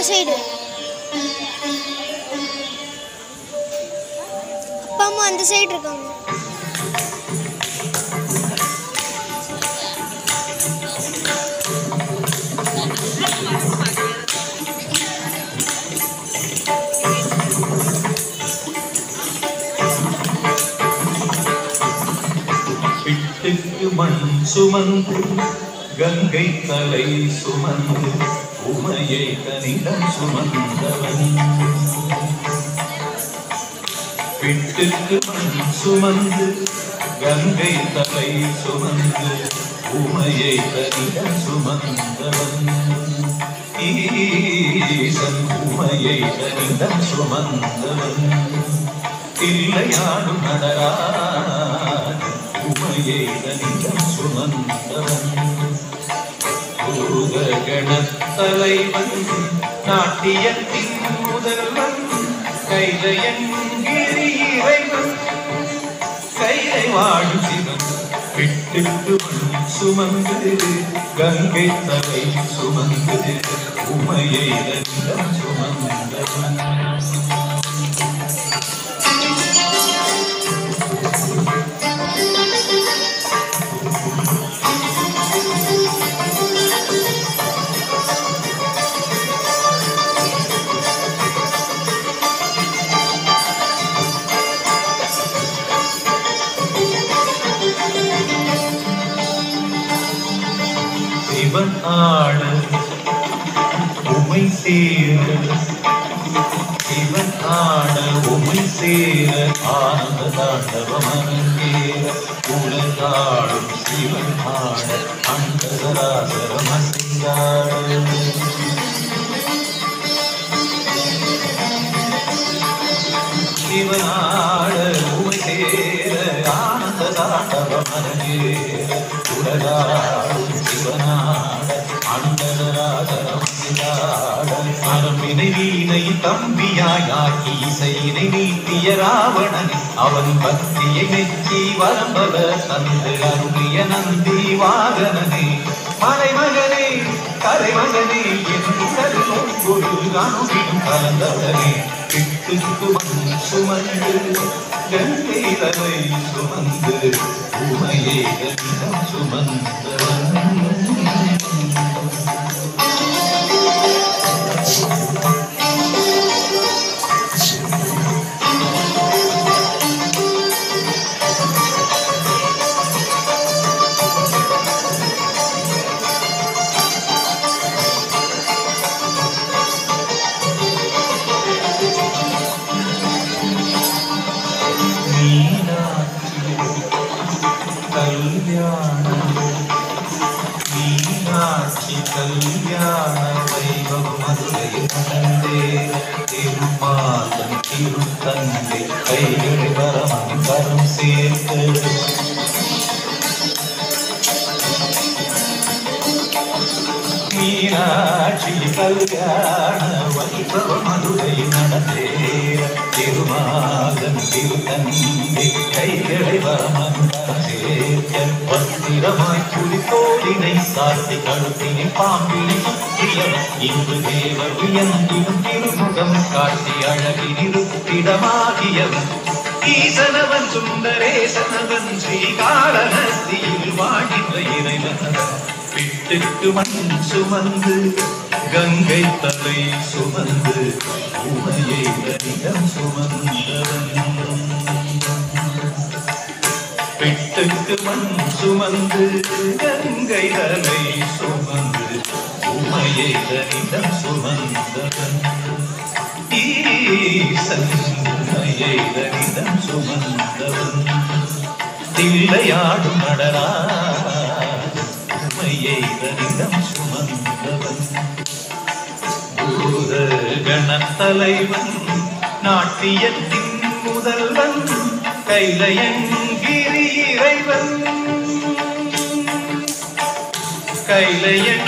அந்த சைடு அப்பா அம்மா அந்த சைடு இருக்காங்க. மண் சுமந்து கங்கை தலை சுமந்து உமையை தனிடம் சுமந்தவன். பிட்டுக்கு மண் சுமந்து கங்கை தலை சுமந்து உமையை தனிடம் சுமந்தவன். ஈசன் உமையை தனிடம் சுமந்தவன். இல்லையாடும் நடரா உமையை தனிடம் சுமந்தவன். பூதகணத் தலைவன் நாட்டியத்தின் முதல்வன் கைலையங்கிரி இறைவன் கைலை வாழும் சிவன் பிட்டுக்கு மண் சுமந்து கங்கை தலை சுமந்து உமையை சுமந்த சேர சிவன் ஆட உமை சேர ஆனந்த தாண்டவமனேர உலகாடும் சிவன் ஆட அண்டதராசரம் அசைந்தாட சிவனாட உமை சேர ஆனந்த தாண்டவமனேர உலகாடும் சிவனாட அண்டதராசரம் அரம்பினை வீணை தம்பியாயாக்கி இசையினை நீட்டிய ராவணன் அவன் பக்தியை மெச்சி வரம்பல தந்து அருளிய நந்தி வாகனனே. மலைமகனே கலைமகனே என் உடல் ஒரு அணுவின் கலந்தவனே பிட்டுக்கு சுமந்து கங்கை சுமந்து உமையை சுமந்தவன். மீனாட்சி கல்யாண வைபவம் மதுரை நடந்தே திருமாதம் திருத்தந்தை கைகளை வரமன் கரம் சேர்த்து மீனாட்சி கல்யாண வைபவ மதுரை நடந்தே திருமாதன் திருத்தந்தை கைகளை பத்திரமாய் புலித்தோலினை சாத்தி கழுத்தினை பாம்பினை சுற்றியவன் இன்று தேவர் வியந்தினும் திருமுகம் காட்டி அழகில் அழகினிருப்பிடமாகியவன் ஈசனவன் சுந்தரேசனவன் ஸ்ரீகாளஹஸ்தியில் வாழ்கின்ற இறைவன். பிட்டுக்கு மண் சுமந்து கங்கை தலை சுமந்து உமையை கணிதம் சுமந்தவன். பிட்டுக்கு மண் சுமந்து கங்கை தலை சுமந்து உமையை தனிதம் சுமந்தவன். ஈசன் உமையை கணிதம் சுமந்தவன். தில்லையாடும் நடனா உமையை தனிதம் சுமந்தவன். பூத கணத்தலைவன் நாட்டியத்தின் முதல்வன் கைலையன் கைலையன்